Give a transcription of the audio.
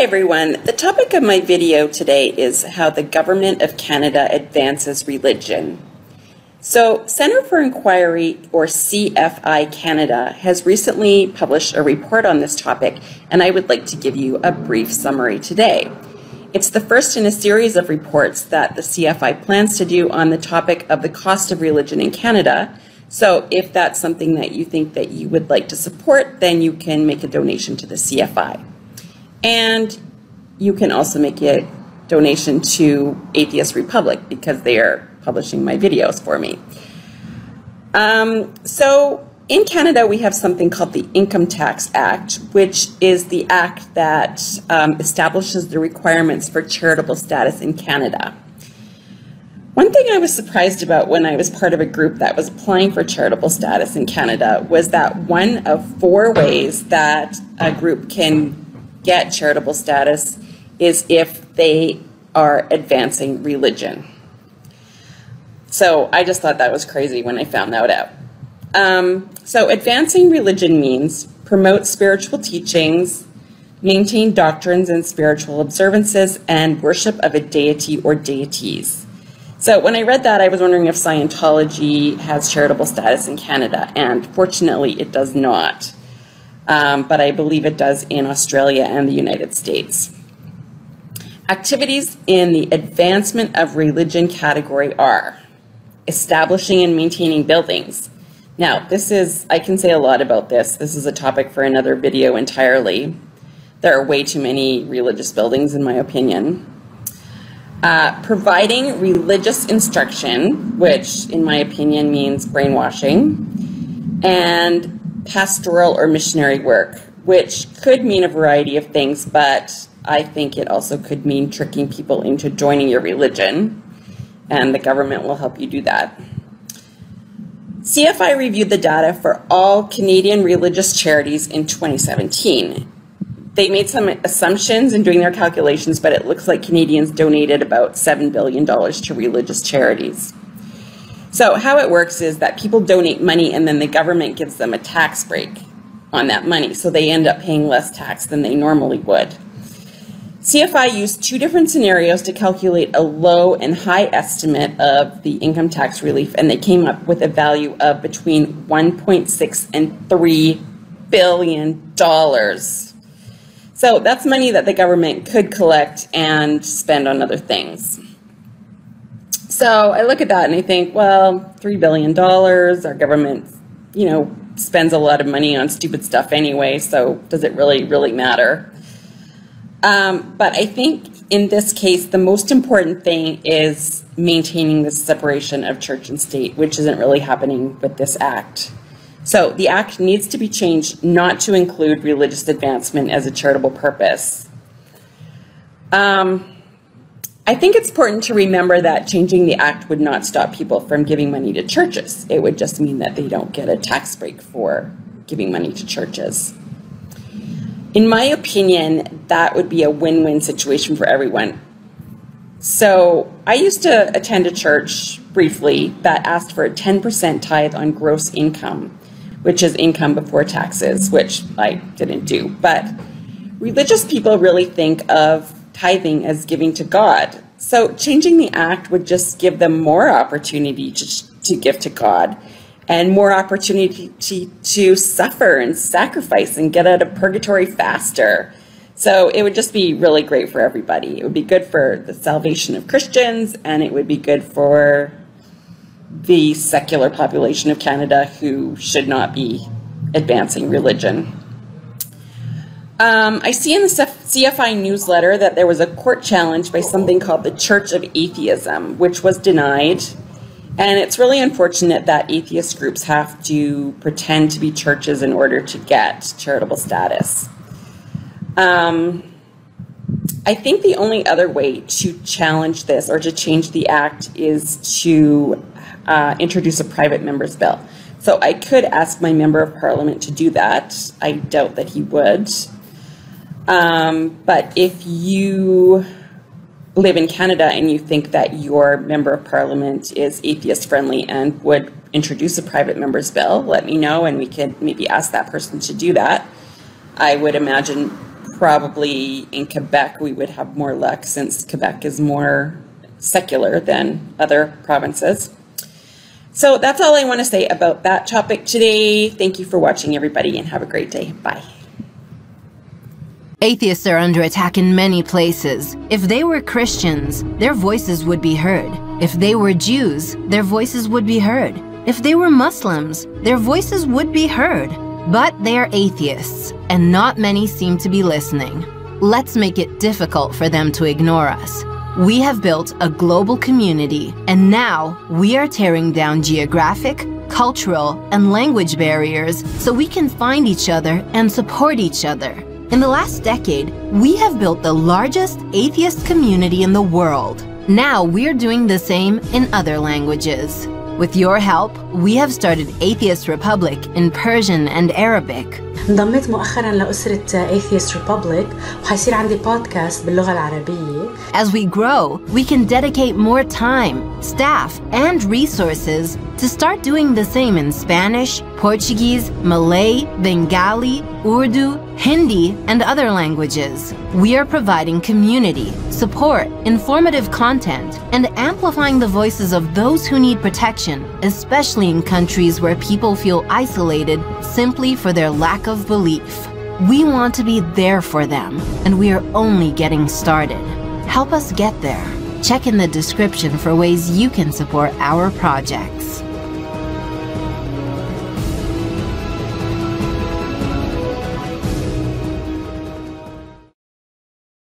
Everyone. The topic of my video today is how the Government of Canada advances religion. So, Centre for Inquiry, or CFI Canada, has recently published a report on this topic, and I would like to give you a brief summary today. It's the first in a series of reports that the CFI plans to do on the topic of the cost of religion in Canada. So, if that's something that you think that you would like to support, then you can make a donation to the CFI. And you can also make a donation to Atheist Republic because they are publishing my videos for me. Um, so in Canada, we have something called the Income Tax Act, which is the act that um, establishes the requirements for charitable status in Canada. One thing I was surprised about when I was part of a group that was applying for charitable status in Canada was that one of four ways that a group can get charitable status is if they are advancing religion. So I just thought that was crazy when I found that out. Um, so advancing religion means promote spiritual teachings, maintain doctrines and spiritual observances, and worship of a deity or deities. So when I read that, I was wondering if Scientology has charitable status in Canada, and fortunately it does not um, but I believe it does in Australia and the United States. Activities in the advancement of religion category are establishing and maintaining buildings. Now, this is, I can say a lot about this. This is a topic for another video entirely. There are way too many religious buildings, in my opinion. Uh, providing religious instruction, which, in my opinion, means brainwashing, and pastoral or missionary work, which could mean a variety of things, but I think it also could mean tricking people into joining your religion, and the government will help you do that. CFI reviewed the data for all Canadian religious charities in 2017. They made some assumptions in doing their calculations, but it looks like Canadians donated about $7 billion to religious charities. So how it works is that people donate money and then the government gives them a tax break on that money. So they end up paying less tax than they normally would. CFI used two different scenarios to calculate a low and high estimate of the income tax relief, and they came up with a value of between 1.6 and 3 billion dollars. So that's money that the government could collect and spend on other things. So I look at that and I think, well, $3 billion, our government, you know, spends a lot of money on stupid stuff anyway, so does it really, really matter? Um, but I think in this case, the most important thing is maintaining the separation of church and state, which isn't really happening with this act. So the act needs to be changed not to include religious advancement as a charitable purpose. Um, I think it's important to remember that changing the act would not stop people from giving money to churches. It would just mean that they don't get a tax break for giving money to churches. In my opinion, that would be a win win situation for everyone. So, I used to attend a church briefly that asked for a 10% tithe on gross income, which is income before taxes, which I didn't do. But religious people really think of tithing as giving to God. So changing the act would just give them more opportunity to, to give to God and more opportunity to, to suffer and sacrifice and get out of purgatory faster. So it would just be really great for everybody. It would be good for the salvation of Christians and it would be good for the secular population of Canada who should not be advancing religion. Um, I see in the CFI newsletter that there was a court challenge by something called the Church of Atheism, which was denied. And it's really unfortunate that atheist groups have to pretend to be churches in order to get charitable status. Um, I think the only other way to challenge this or to change the act is to uh, introduce a private member's bill. So I could ask my member of parliament to do that. I doubt that he would. Um, but if you live in Canada and you think that your member of parliament is atheist friendly and would introduce a private member's bill, let me know and we can maybe ask that person to do that. I would imagine probably in Quebec we would have more luck since Quebec is more secular than other provinces. So that's all I want to say about that topic today. Thank you for watching, everybody, and have a great day. Bye. Atheists are under attack in many places. If they were Christians, their voices would be heard. If they were Jews, their voices would be heard. If they were Muslims, their voices would be heard. But they are atheists, and not many seem to be listening. Let's make it difficult for them to ignore us. We have built a global community, and now we are tearing down geographic, cultural, and language barriers so we can find each other and support each other. In the last decade, we have built the largest atheist community in the world. Now we're doing the same in other languages. With your help, we have started Atheist Republic in Persian and Arabic. انضميت مؤخرا لأسرة Atheist Republic وحيصير عندي بودكاست باللغة العربية As we grow, we can dedicate more time, staff, and resources to start doing the same in Spanish, Portuguese, Malay, Bengali, Urdu, Hindi, and other languages. We are providing community, support, informative content, and amplifying the voices of those who need protection, especially in countries where people feel isolated simply for their lack belief. We want to be there for them, and we are only getting started. Help us get there. Check in the description for ways you can support our projects.